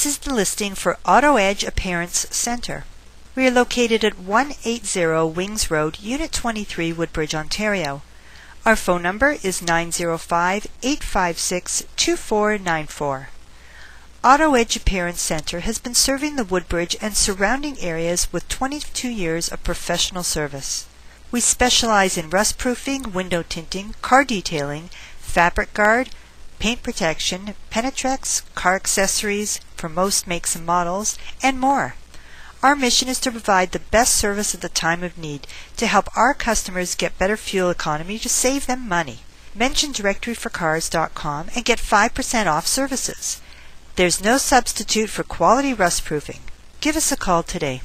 This is the listing for Auto Edge Appearance Center. We are located at 180 Winges Road, Unit 23, Woodbridge, Ontario. Our phone number is 905 856 2494. Auto Edge Appearance Center has been serving the Woodbridge and surrounding areas with 22 years of professional service. We specialize in rust proofing, window tinting, car detailing, fabric guard, paint protection, Penetrex, car accessories for most makes and models, and more. Our mission is to provide the best service at the time of need to help our customers get better fuel economy to save them money. Mention Directory4Cars.com and get 5% off services. There's no substitute for quality rust proofing. Give us a call today.